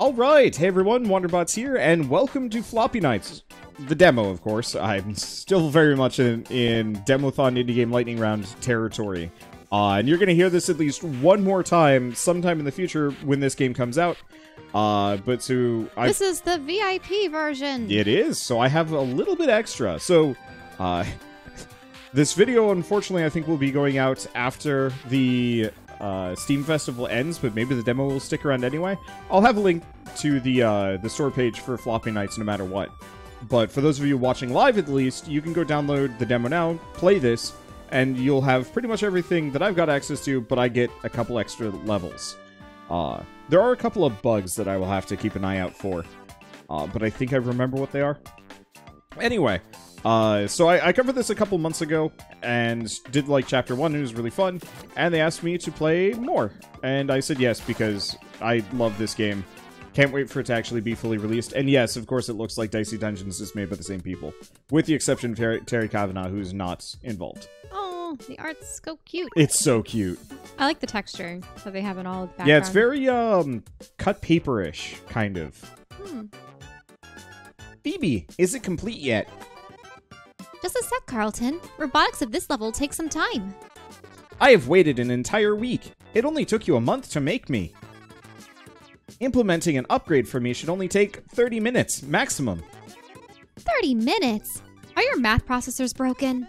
All right, hey everyone, Wanderbots here, and welcome to Floppy Knights. The demo, of course. I'm still very much in, in Demothon Indie Game Lightning Round territory. Uh, and you're going to hear this at least one more time sometime in the future when this game comes out. Uh, but so I This is the VIP version. It is. So I have a little bit extra. So, uh, this video, unfortunately, I think will be going out after the uh, Steam Festival ends, but maybe the demo will stick around anyway. I'll have a link to the uh, the store page for Floppy Knights no matter what. But for those of you watching live, at least, you can go download the demo now, play this, and you'll have pretty much everything that I've got access to, but I get a couple extra levels. Uh, there are a couple of bugs that I will have to keep an eye out for, uh, but I think I remember what they are. Anyway, uh, so I, I covered this a couple months ago and did like chapter one. And It was really fun, and they asked me to play more, and I said yes because I love this game. Can't wait for it to actually be fully released. And yes, of course, it looks like Dicey Dungeons is made by the same people, with the exception of Terry, Terry Cavanagh, who's not involved. Oh, the art's so cute. It's so cute. I like the texture that they have in all the background. Yeah, it's very um cut paperish kind of. Hmm. Phoebe, is it complete yet? Just a sec, Carlton. Robotics of this level takes some time. I have waited an entire week. It only took you a month to make me. Implementing an upgrade for me should only take 30 minutes, maximum. 30 minutes? Are your math processors broken?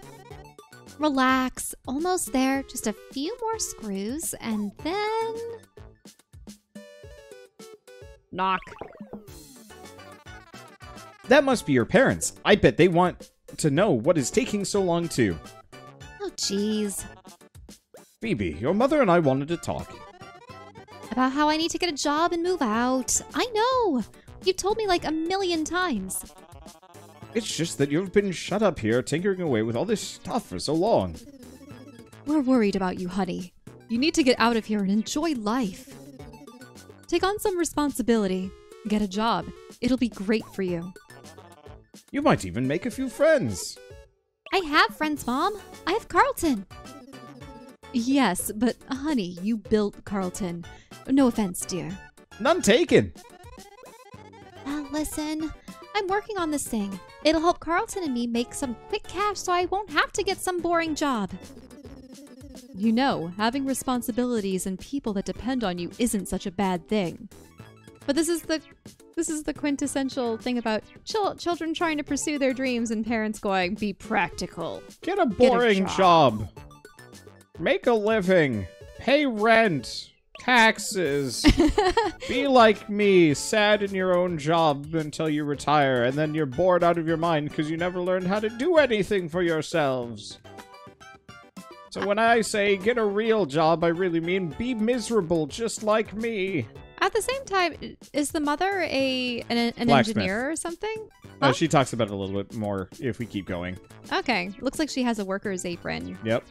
Relax. Almost there. Just a few more screws, and then. Knock. That must be your parents. I bet they want to know what is taking so long too. Oh, jeez. Phoebe, your mother and I wanted to talk. About how I need to get a job and move out. I know. You've told me like a million times. It's just that you've been shut up here tinkering away with all this stuff for so long. We're worried about you, honey. You need to get out of here and enjoy life. Take on some responsibility. Get a job. It'll be great for you. You might even make a few friends. I have friends, Mom. I have Carlton. Yes, but honey, you built Carlton. No offense, dear. None taken. Uh, listen, I'm working on this thing. It'll help Carlton and me make some quick cash so I won't have to get some boring job. You know, having responsibilities and people that depend on you isn't such a bad thing. But this is the this is the quintessential thing about chil- children trying to pursue their dreams and parents going, "Be practical." Get a boring job. job. Make a living. Pay rent. Taxes. Be like me, sad in your own job until you retire, and then you're bored out of your mind because you never learned how to do anything for yourselves. So when I say get a real job, I really mean be miserable just like me. At the same time, is the mother a an, an engineer or something? Uh, she talks about it a little bit more if we keep going. Okay, looks like she has a worker's apron. Yep.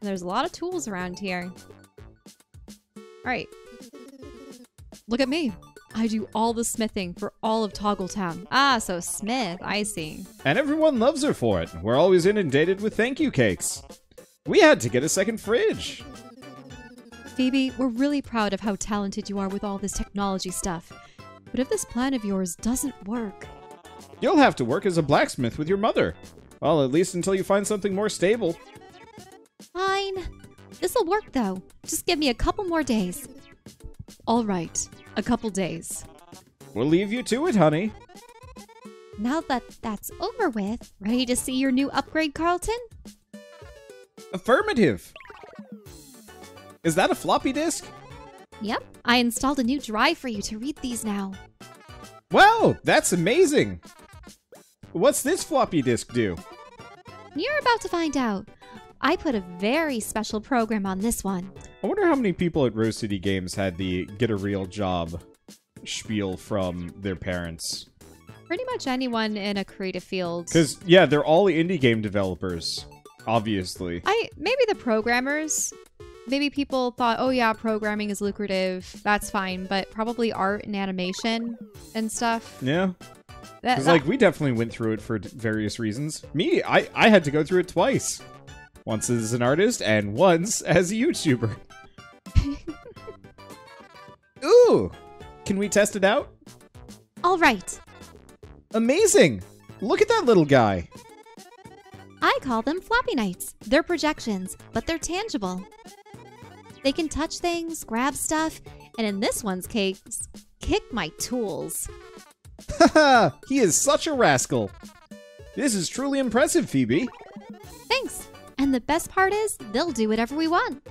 There's a lot of tools around here. Alright. Look at me. I do all the smithing for all of Toggletown. Ah, so Smith, I see. And everyone loves her for it. We're always inundated with thank you cakes. We had to get a second fridge. Phoebe, we're really proud of how talented you are with all this technology stuff. But if this plan of yours doesn't work, You'll have to work as a blacksmith with your mother. Well, at least until you find something more stable. fine. This'll work though. Just give me a couple more days. All right, a couple days. We'll leave you to it, honey. Now that that's over with, ready to see your new upgrade, Carlton? Affirmative. Is that a floppy disk? Yep, I installed a new drive for you to read these now. Wow, that's amazing. What's this floppy disk do? You're about to find out. I put a very special program on this one. I wonder how many people at Rose City Games had the get a real job spiel from their parents. Pretty much anyone in a creative field. Because, yeah, they're all indie game developers, obviously. I maybe the programmers. Maybe people thought, oh yeah, programming is lucrative. That's fine, but probably art and animation and stuff. Yeah. That, Because, like, we definitely went through it for various reasons. Me, I, I had to go through it twice. Once as an artist, and once as a YouTuber. Ooh! Can we test it out? All right. Amazing! Look at that little guy. I call them floppy knights. They're projections, but they're tangible. They can touch things, grab stuff, and in this one's case, kick my tools. Haha, he is such a rascal. This is truly impressive, Phoebe. Thanks. And the best part is, they'll do whatever we want.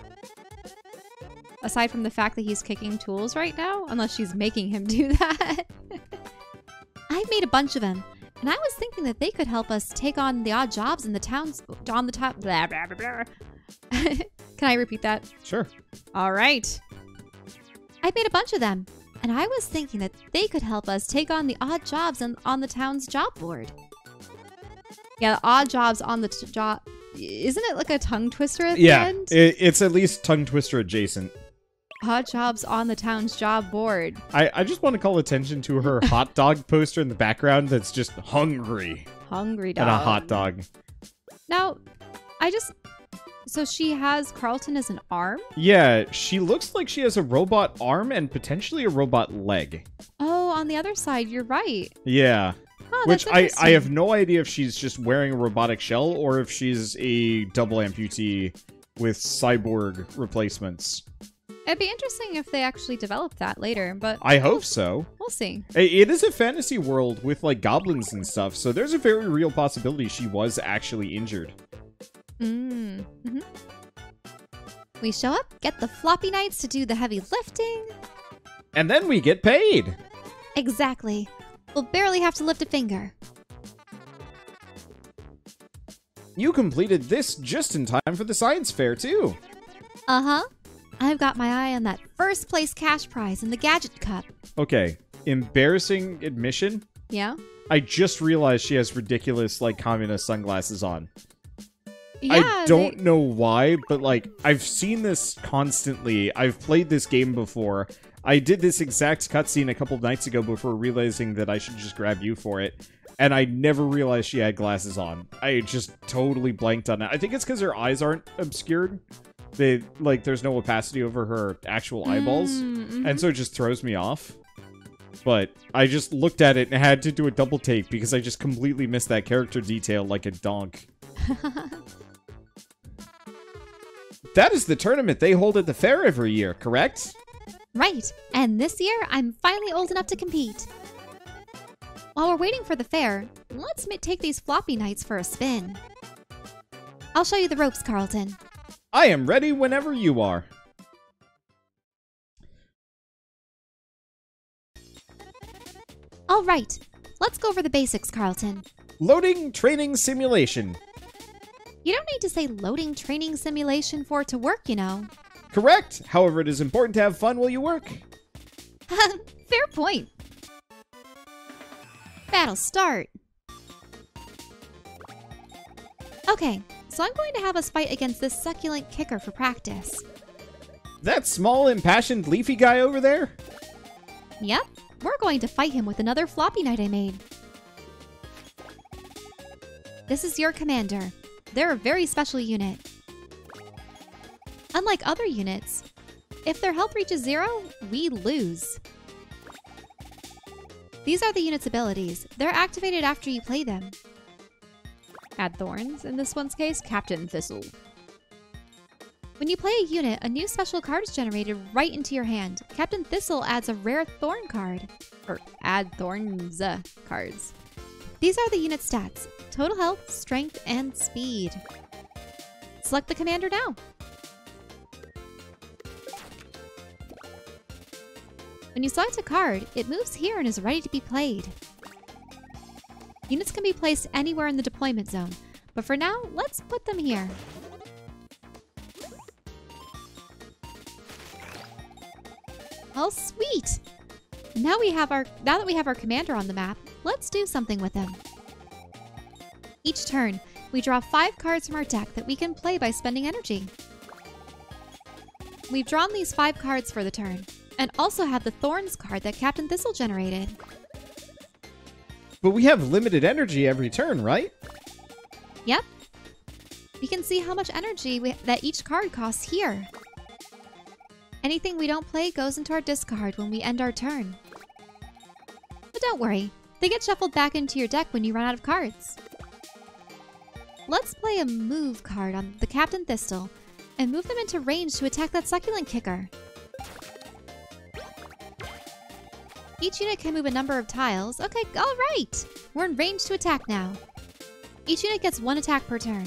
Aside from the fact that he's kicking tools right now, unless she's making him do that. I've made a bunch of them, and I was thinking that they could help us take on the odd jobs in the towns on the top. Blah, blah, blah, blah. Can I repeat that? Sure. All right. I made a bunch of them, and I was thinking that they could help us take on the odd jobs on, on the town's job board. Yeah, the odd jobs on the job. Isn't it like a tongue twister at Yeah, the end? it, it's at least tongue twister adjacent. odd jobs on the town's job board. I, I just want to call attention to her hot dog poster in the background that's just hungry Hungry dog. and a hot dog. Now, I just. So she has Carlton as an arm? Yeah, she looks like she has a robot arm and potentially a robot leg. Oh, on the other side, you're right. Yeah. Oh, Which I, I have no idea if she's just wearing a robotic shell or if she's a double amputee with cyborg replacements. It'd be interesting if they actually developed that later, but I hope so. we'll see. It is a fantasy world with like goblins and stuff, so there's a very real possibility she was actually injured. Mm. hmm We show up, get the floppy knights to do the heavy lifting. And then we get paid. Exactly. We'll barely have to lift a finger. You completed this just in time for the science fair, too. Uh huh. I've got my eye on that first place cash prize in the Gadget Cup. Okay, embarrassing admission. Yeah? I just realized she has ridiculous, like, communist sunglasses on. Yeah. I don't they- know why, but, like, I've seen this constantly. I've played this game before. I did this exact cutscene a couple nights ago before realizing that I should just grab you for it. And I never realized she had glasses on. I just totally blanked on it. I think it's because her eyes aren't obscured. They like there's no opacity over her actual eyeballs. Mm, mhm. and so it just throws me off. But I just looked at it and had to do a double take because I just completely missed that character detail like a donk. that is the tournament they hold at the fair every year, correct? Right. And this year, I'm finally old enough to compete. While we're waiting for the fair, let's take these floppy knights for a spin. I'll show you the ropes, Carlton. I am ready whenever you are. All right. Let's go over the basics, Carlton. Loading training simulation. You don't need to say loading training simulation for it to work, you know. Correct. However, it is important to have fun while you work. Um, fair point. Battle start. Okay, so I'm going to have us fight against this succulent kicker for practice. That small, impassioned, leafy guy over there? Yep, we're going to fight him with another floppy knight I made. This is your commander. They're a very special unit. Unlike other units, if their health reaches zero, we lose. These are the unit's abilities. They're activated after you play them. Add thorns, in this one's case, Captain Thistle. When you play a unit, a new special card is generated right into your hand. Captain Thistle adds a rare thorn card, or add thorns uh, cards. These are the unit stats total health, strength, and speed. Select the commander now. When you select a card, it moves here and is ready to be played. Units can be placed anywhere in the deployment zone, but for now, let's put them here. Oh, sweet! Now we have our now that we have our commander on the map, let's do something with him. Each turn, we draw five cards from our deck that we can play by spending energy. We've drawn these five cards for the turn, and also have the Thorns card that Captain Thistle generated. But we have limited energy every turn, right? Yep. We can see how much energy we, that each card costs here. Anything we don't play goes into our discard when we end our turn. Don't worry. They get shuffled back into your deck when you run out of cards. Let's play a move card on the Captain Thistle and move them into range to attack that succulent kicker. Each unit can move a number of tiles. Okay, all right. We're in range to attack now. Each unit gets one attack per turn.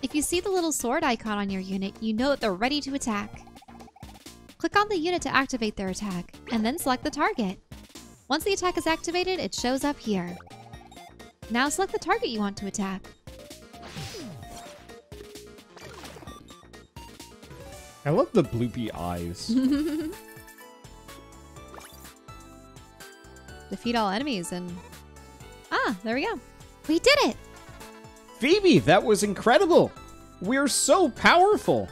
If you see the little sword icon on your unit, you know that they're ready to attack. Click on the unit to activate their attack, and then select the target. Once the attack is activated, it shows up here. Now select the target you want to attack. I love the bloopy eyes. Defeat all enemies and... Ah, there we go. We did it! Phoebe, that was incredible! We're so powerful!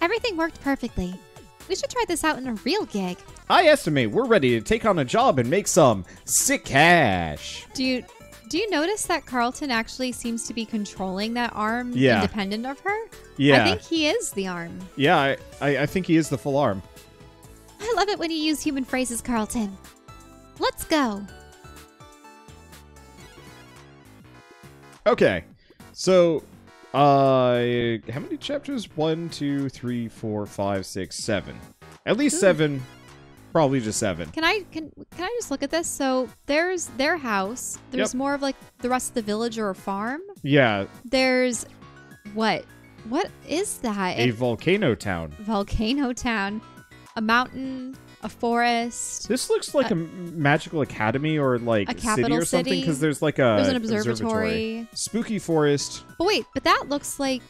Everything worked perfectly. We should try this out in a real gig. I estimate we're ready to take on a job and make some sick cash. Do you do you notice that Carlton actually seems to be controlling that arm Yeah. independent of her? Yeah. I think he is the arm. Yeah, I, I, I think he is the full arm. I love it when you use human phrases, Carlton. Let's go. Okay. So, uh, how many chapters? One, two, three, four, five, six, seven. At least Ooh. seven. Probably just seven. Can I can can I just look at this? So there's their house. There's Yep. more of like the rest of the village or a farm. Yeah, There's what? What is that? a An volcano town. volcano town, a mountain, a forest. This looks like a, magical academy or like A city capital or something city. because there's like a There's an observatory. spooky forest. But wait, but that looks like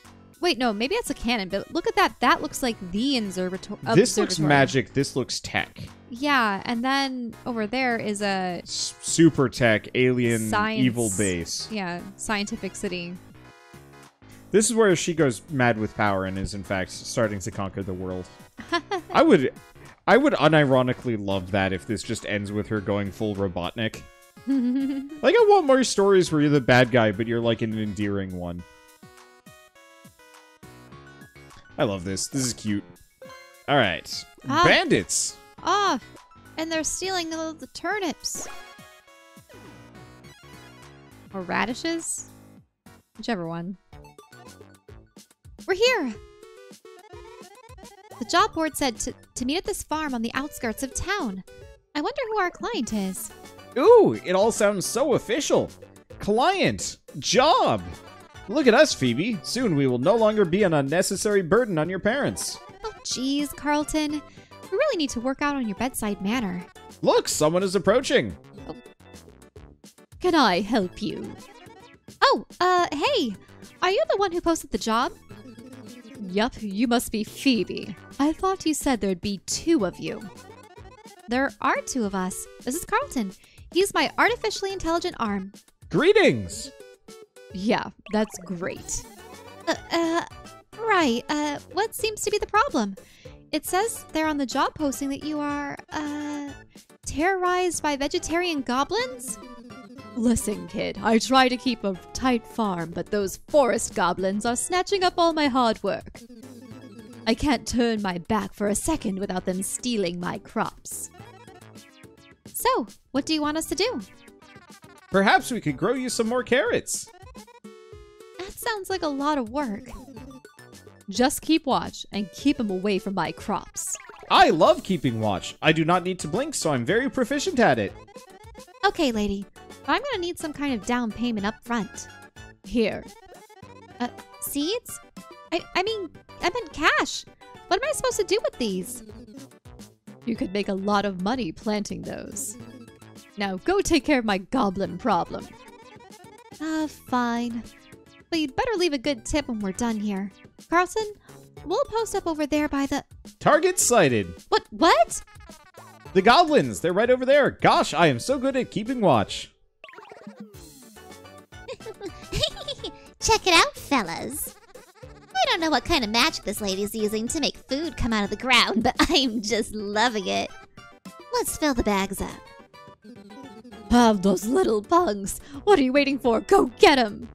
wait, no, maybe that's a cannon. But look at that. That looks like the observator- observatory. This looks magic. This looks tech. Yeah, and then over there is a S- super tech alien Science. evil base. yeah scientific city. This is where she goes mad with power and is in fact starting to conquer the world. I would I would unironically love that if this just ends with her going full Robotnik. Like I want more stories where you're the bad guy but you're like an endearing one. I love this. This is cute. All right. Ah. Bandits. Ah, and they're stealing all the turnips. Or radishes? Whichever one. We're here! The job board said to, to meet at this farm on the outskirts of town. I wonder who our client is. Ooh, it all sounds so official. Client. Job. Look at us, Phoebe. Soon we will no longer be an unnecessary burden on your parents. Oh, jeez, Carlton. We really need to work out on your bedside manner. Look, someone is approaching. Can I help you? Oh, uh, hey! Are you the one who posted the job? Yup, you must be Phoebe. I thought you said there'd be two of you. There are two of us. This is Carlton. He's my artificially intelligent arm. Greetings. Yeah, that's great. Uh, uh, right. Uh, what seems to be the problem? It says there on the job posting that you are, uh, terrorized by vegetarian goblins? Listen, kid, I try to keep a tight farm, but those forest goblins are snatching up all my hard work. I can't turn my back for a second without them stealing my crops. So, what do you want us to do? Perhaps we could grow you some more carrots. Sounds like a lot of work. Just keep watch and keep them away from my crops. I love keeping watch. I do not need to blink, so I'm very proficient at it. Okay, lady, but I'm gonna need some kind of down payment up front. Here. Uh, seeds? I, I mean, I meant cash. What am I supposed to do with these? You could make a lot of money planting those. Now go take care of my goblin problem. Ah, fine. But you'd better leave a good tip when we're done here. Carlton, we'll post up over there by the. Target sighted. What? What? The goblins, they're right over there. Gosh, I am so good at keeping watch. Check it out, fellas. I don't know what kind of magic this lady's using to make food come out of the ground, but I'm just loving it. Let's fill the bags up. Have those little punks. What are you waiting for? Go get them.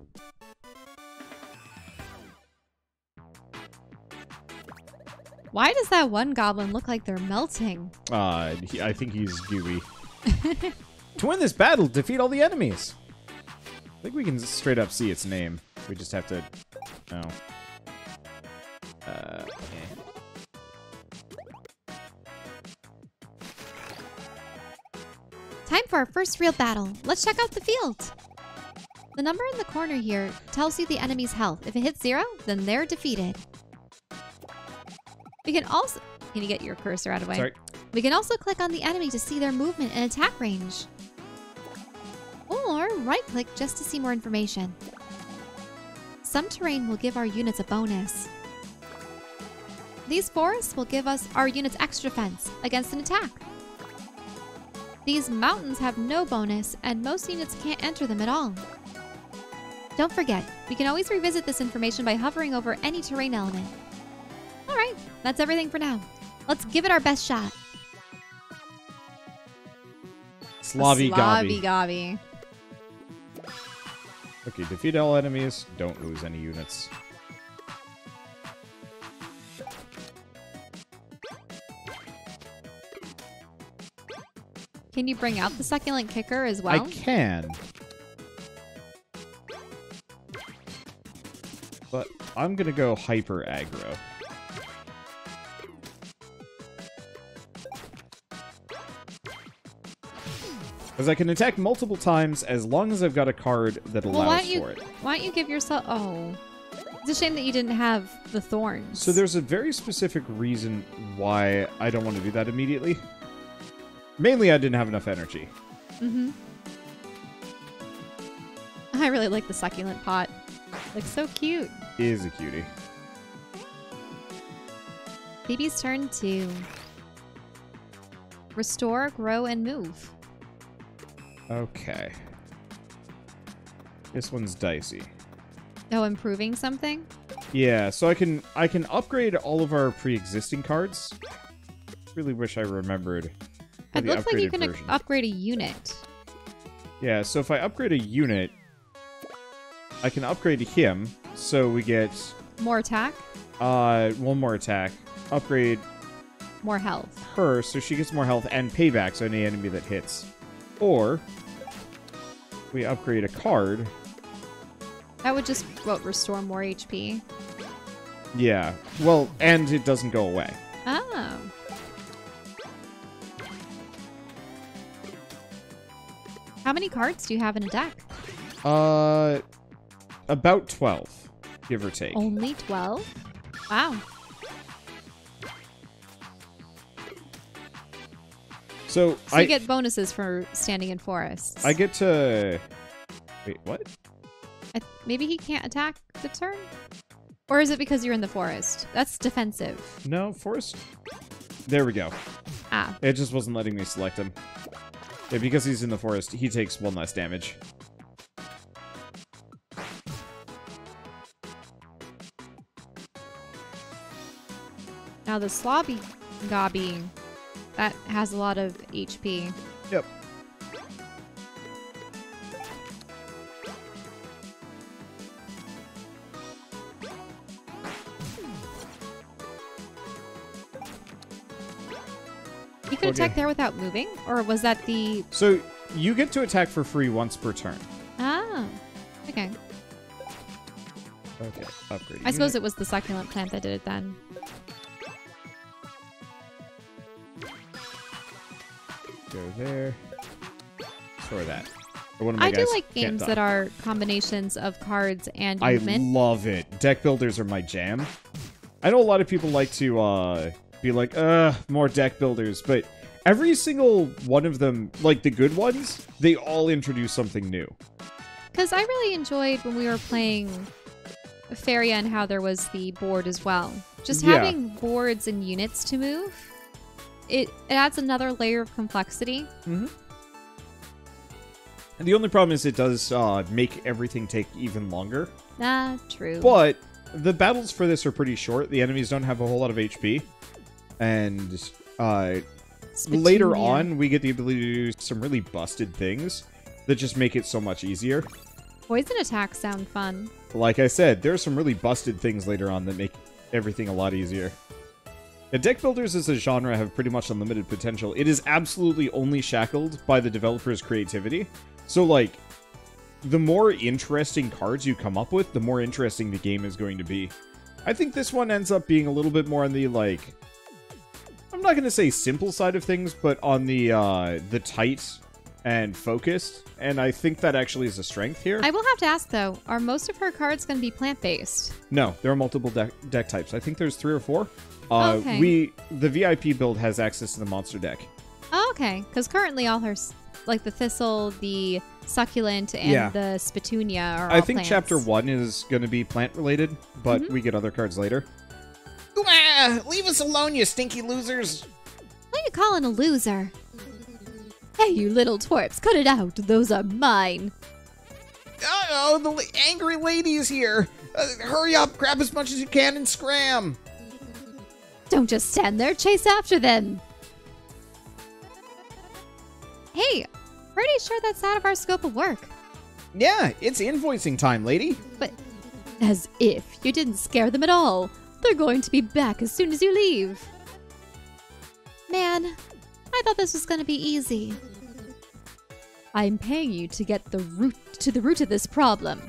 Why does that one goblin look like they're melting? Uh, he- I think he's gooey. to win this battle, defeat all the enemies. I think we can straight up see its name. We just have to. Oh. Uh. Okay. Time for our first real battle. Let's check out the field. The number in the corner here tells you the enemy's health. If it hits zero, then they're defeated. We can also... Can you get your cursor out of the way? Sorry. We can also click on the enemy to see their movement and attack range. Or right-click just to see more information. Some terrain will give our units a bonus. These forests will give us our units extra defense against an attack. These mountains have no bonus, and most units can't enter them at all. Don't forget, we can always revisit this information by hovering over any terrain element. Alright, that's everything for now. Let's give it our best shot. Slavy Slavy Gabi. Gabi. Okay, defeat all enemies. Don't lose any units. Can you bring out the succulent kicker as well? I can. But I'm gonna go hyper aggro. Because I can attack multiple times as long as I've got a card that allows well, why don't you for it. why don't you give yourself? Oh, it's a shame that you didn't have the thorns. So there's a very specific reason why I don't want to do that immediately. Mainly, I didn't have enough energy. Mm-hmm. I really like the succulent pot. Looks so cute. Is a cutie. Baby's turn to restore, grow, and move. Okay. This one's dicey. Oh, improving something? Yeah, so I can I can upgrade all of our pre-existing cards. Really wish I remembered. It looks like you can version- upgrade a unit. Yeah, so if I upgrade a unit, I can upgrade him, so we get More attack, uh one more attack. Upgrade more health. her, so she gets more health and payback on any enemy that hits. Or we upgrade a card. That would just what restore more HP. Yeah. Well, and it doesn't go away. Oh. How many cards do you have in a deck? Uh about 12, give or take. Only 12? Wow. So, So I you get bonuses for standing in forests. I get to Wait, what? I, maybe he can't attack the turn? Or is it because you're in the forest? That's defensive. No, forest. There we go. Ah, It just wasn't letting me select him. Yeah, because he's in the forest, he takes one less damage. now the Slobby Gobby, that has a lot of HP. Yep. You could Okay. attack there without moving? Or was that the... So you get to attack for free once per turn. Ah, okay. Okay, upgrade. I suppose it was the succulent plant that did it then. Go there. Store that. Or one of my I do guys like games that are combinations of cards and movement. I love it. Deck builders are my jam. I know a lot of people like to uh, be like, uh, more deck builders, but every single one of them, like the good ones, they all introduce something new. Because I really enjoyed when we were playing Faeria and how there was the board as well. Just Yeah. having boards and units to move, it, it adds another layer of complexity. And the only problem is it does uh, make everything take even longer. Ah, true. But the battles for this are pretty short. The enemies don't have a whole lot of HP. And uh, later on, we get the ability to do some really busted things that just make it so much easier. Poison attacks sound fun. Like I said, there are some really busted things later on that make everything a lot easier. The deck builders as a genre have pretty much unlimited potential. It is absolutely only shackled by the developer's creativity. So, like, the more interesting cards you come up with, the more interesting the game is going to be. I think this one ends up being a little bit more on the, like, I'm not going to say simple side of things, but on the, uh, the tight and focused, and I think that actually is a strength here. I will have to ask though, are most of her cards going to be plant based? No, there are multiple deck, deck types. I think there's three or four. Uh, Okay. We the VIP build has access to the monster deck. Oh, okay, because currently all her, like the thistle, the succulent, and Yeah. the spitunia are I all think plants. chapter one is going to be plant related, but Mm-hmm. we get other cards later. Ah, leave us alone, you stinky losers. What are you calling a loser? Hey, you little twerps, cut it out. Those are mine. Oh, the angry lady is here. Uh, hurry up, grab as much as you can and scram. Don't just stand there, chase after them. Hey, pretty sure that's out of our scope of work. Yeah, it's invoicing time, lady. But as if you didn't scare them at all. They're going to be back as soon as you leave. Man, I thought this was gonna be easy. I'm paying you to get the root to the root of this problem.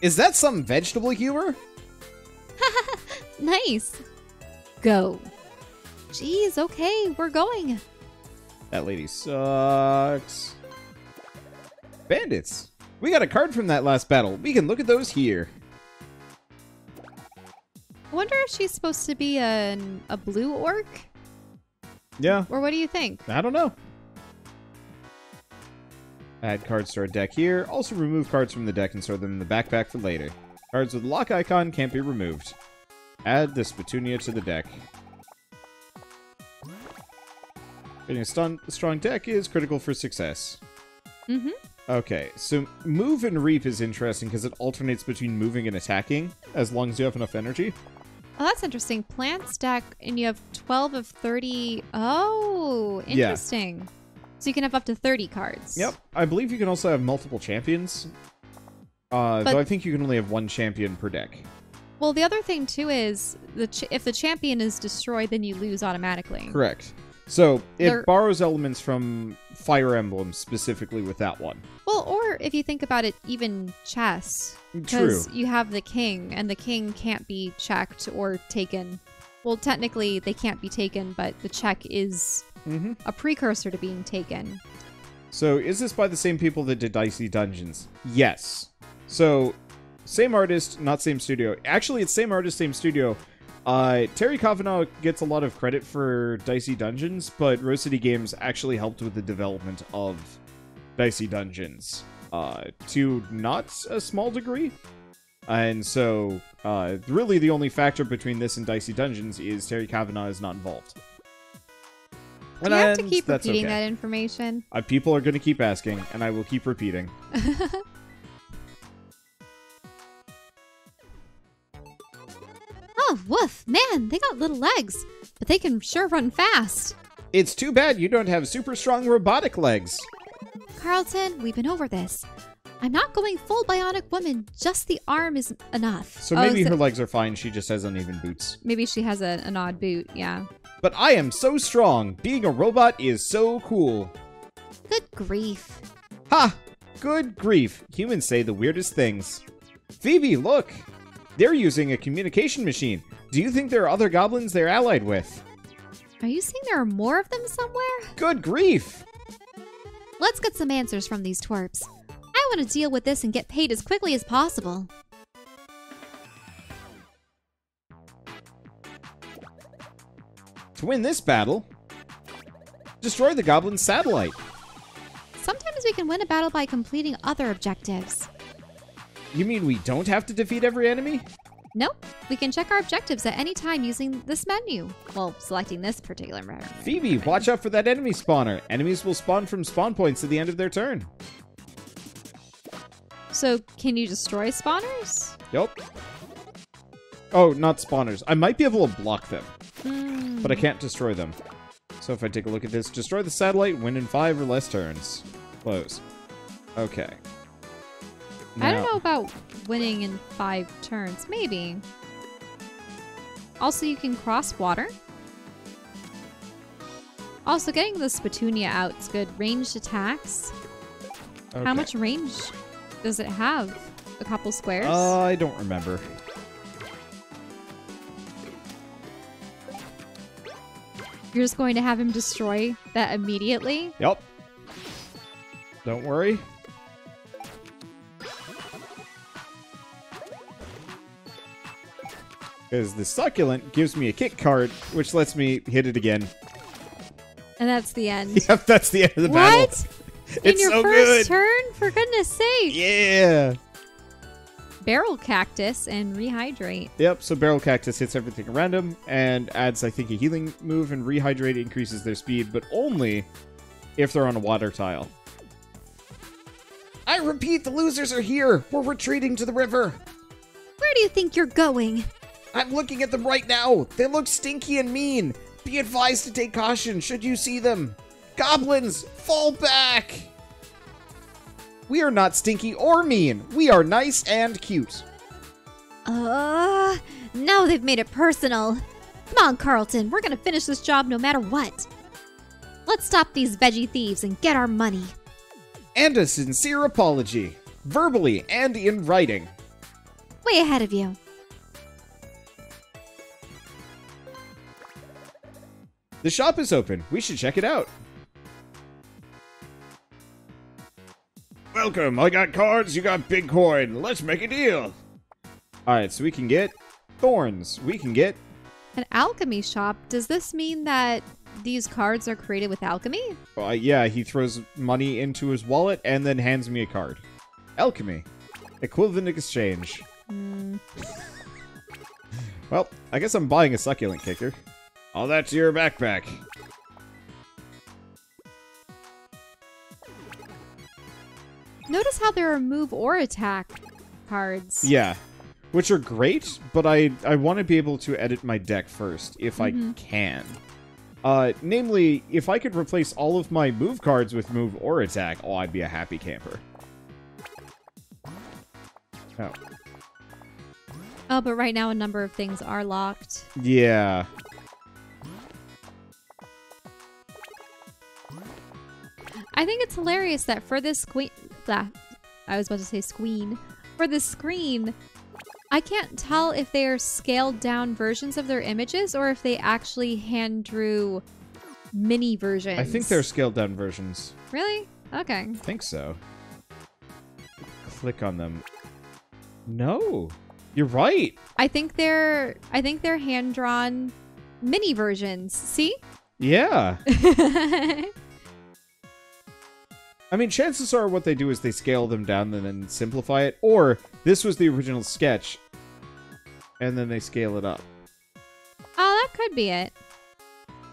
Is that some vegetable humor? Nice. Go. Geez, okay, we're going. That lady sucks. Bandits. We got a card from that last battle. We can look at those here. I wonder if she's supposed to be an, a blue orc? Yeah, Or what do you think? I don't know. Add cards to our deck here. Also remove cards from the deck and store them in the backpack for later. Cards with lock icon can't be removed. Add the Spitunia to the deck. Getting a strong deck is critical for success. Mm-hmm. Okay, so move and reap is interesting because it alternates between moving and attacking as long as you have enough energy. Oh, that's interesting. Plant stack, and you have 12 of 30. Oh, Yeah. interesting. So you can have up to 30 cards. Yep. I believe you can also have multiple champions. Uh, But- though I think you can only have one champion per deck. Well, the other thing, too, is the ch- if the champion is destroyed, then you lose automatically. Correct. So it There- borrows elements from Fire Emblem specifically with that one. Well, or if you think about it, even chess. True. Because you have the king, and the king can't be checked or taken. Well, technically, they can't be taken, but the check is Mm-hmm. a precursor to being taken. So is this by the same people that did Dicey Dungeons? Yes. So same artist, not same studio. Actually, it's same artist, same studio. Uh, Terry Cavanagh gets a lot of credit for Dicey Dungeons, but Rose City Games actually helped with the development of Dicey Dungeons uh, to not a small degree. And so, uh, really, the only factor between this and Dicey Dungeons is Terry Cavanagh is not involved. Do you have to keep repeating okay. that information? Uh, people are going to keep asking, and I will keep repeating. Oh, woof, man, they got little legs, but they can sure run fast. It's too bad you don't have super strong robotic legs. Carlton, we've been over this. I'm not going full bionic woman, just the arm is enough. So Oh, maybe so- her legs are fine, she just has uneven boots. Maybe she has a, an odd boot, yeah. But I am so strong. Being a robot is so cool. Good grief. Ha! Good grief. Humans say the weirdest things. Phoebe, look! They're using a communication machine. Do you think there are other goblins they're allied with? Are you saying there are more of them somewhere? Good grief! Let's get some answers from these twerps. I want to deal with this and get paid as quickly as possible. To win this battle, destroy the goblin's satellite. Sometimes we can win a battle by completing other objectives. You mean we don't have to defeat every enemy? Nope, we can check our objectives at any time using this menu. Well, selecting this particular menu. Phoebe, watch out for that enemy spawner. Enemies will spawn from spawn points at the end of their turn. So, can you destroy spawners? Yup. Oh, not spawners. I might be able to block them, Hmm. but I can't destroy them. So if I take a look at this, destroy the satellite, win in five or less turns. Close. Okay. I don't know about winning in five turns. Maybe. Also, you can cross water. Also, getting the Spitunia out is good. Ranged attacks. How much range does it have? A couple squares? Uh, I don't remember. You're just going to have him destroy that immediately? Yep. Don't worry. Because the succulent gives me a kick card, which lets me hit it again. And that's the end. Yep, that's the end of the What? battle. In It's your so first good. turn? For goodness sake. Yeah. Barrel cactus and rehydrate. Yep, so Barrel Cactus hits everything around him and adds, I think, a healing move, and Rehydrate increases their speed, but only if they're on a water tile. I repeat, the losers are here. We're retreating to the river. Where do you think you're going? I'm looking at them right now. They look stinky and mean. Be advised to take caution should you see them. Goblins, fall back. We are not stinky or mean. We are nice and cute. Uh, now they've made it personal. Come on, Carlton. We're gonna finish this job no matter what. Let's stop these veggie thieves and get our money. And a sincere apology, verbally and in writing. Way ahead of you. The shop is open. We should check it out. Welcome. I got cards, you got big coin. Let's make a deal. Alright, so we can get thorns. We can get. An alchemy shop. Does this mean that these cards are created with alchemy? Uh, yeah, he throws money into his wallet and then hands me a card. Alchemy. Equivalent exchange. well, I guess I'm buying a succulent kicker. All that's your backpack. Notice how there are move or attack cards. Yeah, which are great, but I I want to be able to edit my deck first if I can. Uh, namely, if I could replace all of my move cards with move or attack, oh, I'd be a happy camper. Oh, Oh, but right now a number of things are locked. yeah. I think it's hilarious that for this queen, ah, I was about to say squeen, for this screen, I can't tell if they are scaled down versions of their images or if they actually hand drew mini versions. I think they're scaled down versions. really okay. I think so. Click on them. No, you're right. I think they're I think they're hand drawn mini versions. See? Yeah. I mean, chances are what they do is they scale them down and then simplify it, or this was the original sketch, and then they scale it up. Oh, that could be it.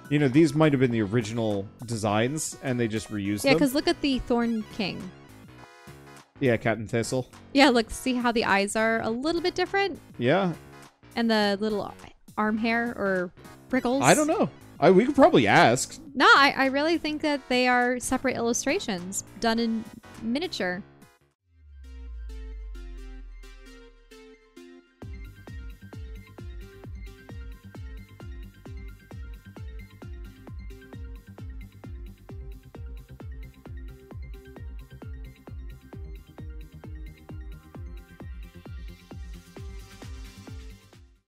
You know, these might have been the original designs, and they just reused Yeah, them. Yeah, because look at the Thorn King. Yeah, Captain Thistle. Yeah, look, see how the eyes are a little bit different? Yeah, And the little arm hair or prickles? I don't know. I, we could probably ask. No, I, I really think that they are separate illustrations done in miniature.